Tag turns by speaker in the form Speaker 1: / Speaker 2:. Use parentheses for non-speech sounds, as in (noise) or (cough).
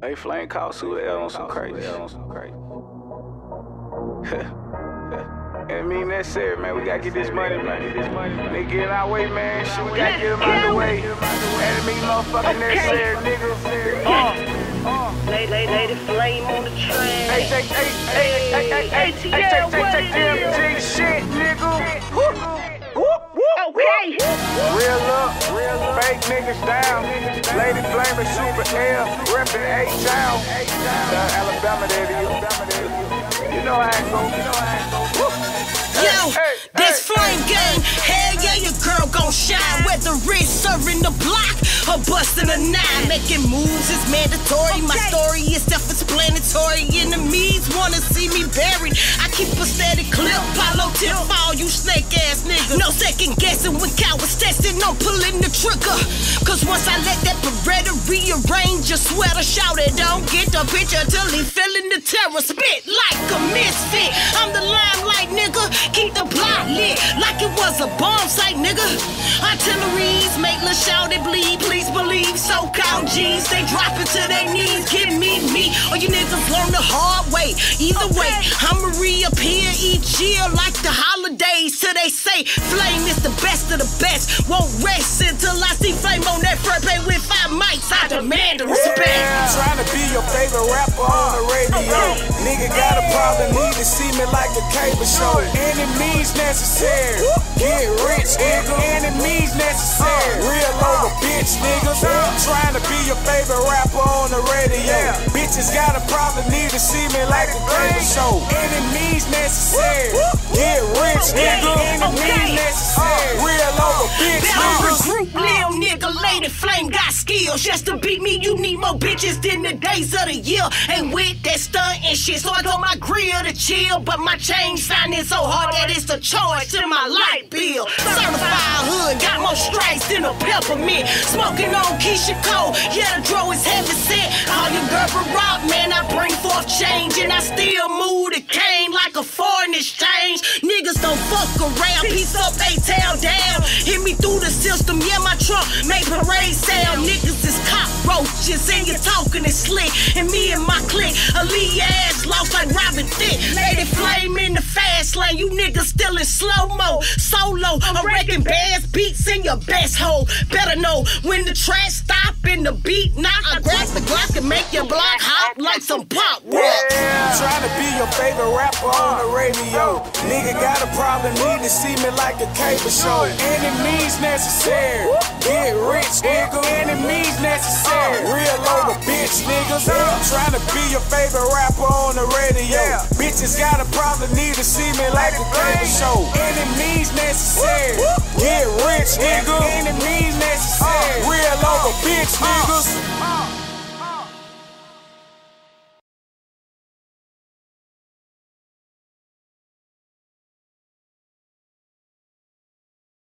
Speaker 1: Hey, Flame called Sue L on some crazy. on some crazy. I (laughs) mean, that's it, man. We gotta get this money, man. Get this money, man. Nigga, get in our way, man. Shit, we gotta get them out the way. And me, motherfucking necessary, nigga. Uh, uh.
Speaker 2: Lay, lay, lay the flame on the train.
Speaker 1: Hey, hey, hey, hey, hey, hey, hey, hey, take, take, take, DMG real niggas down. Lady Flame and Soopa L, reppin' A-Town. Down Alabama, there you. You know how go, you know how it go.
Speaker 3: Yo,
Speaker 1: Hey,
Speaker 3: this
Speaker 1: hey,
Speaker 3: flame game. Hell yeah, your girl gon' shine. Whether it's serving the block or busting a nine. Making moves is mandatory. My story is self-explanatory. Enemies wanna see me buried. I keep a steady clip. Follow tip trigger. Cause once I let that Beretta rearrange your sweater, shout it. Don't get the picture till he feeling the terror. Spit like a misfit. I'm the limelight, nigga. Keep the block lit like it was a bomb site, nigga. Artilleries make Lil Shawty bleed. Please believe so-called G's. They dropping to their knees. Give me me, or you niggas learn the hard way. Either way, I'ma reappear each year like the holidays. Till they say flame is the best of the best. Won't rest demand the respect.
Speaker 1: Yeah. Trying to be your favorite rapper on the radio. Nigga got a problem, need to see me like a cable show. Enemies necessary. Get rich, nigga. Enemies necessary. Real over bitch, niggas. Trying to be your favorite rapper on the radio. Bitches got a problem, need to see me like a cable show. Enemies necessary. Get rich, nigga. Enemies necessary. Real over bitch, niggas.
Speaker 3: recruit Lil nigga, lady flame. Just to beat me, you need more bitches than the days of the year. And with that stunt and shit, so I got my grill to chill. But my chain signing so hard that it's the charge to my light bill. Certified hood, got more stripes than a peppermint. Smoking on Keyshia Cole, yeah, the draw is heavy set. All you girl for rock, man, I bring forth change. And I still move the cane like a foreign exchange. Niggas don't fuck around, piece up, they tail down. Hit me through the system, yeah, my trunk make parade sound. Niggas cockroaches, and you talking is slick. And me and my clique, elite ass lost like Robin Thicke. Lady flame in the fast lane, you niggas still in slow mo. Solo, I'm wrecking bands, beats in your best hole. Better know when the track stop and the beat knock. I grab the Glock and make your block hop like some pop rock.
Speaker 1: Trying to be your favorite rapper on the radio. Nigga got a problem, need to see me like a cable show. Enemies necessary. Get rich, nigga. Enemies necessary. Real over bitch, niggas. Trying to be your favorite rapper on the radio. Bitches got a problem, need to see me like a cable show. Enemies necessary. Get rich, nigga. Enemies necessary. Real over bitch, niggas.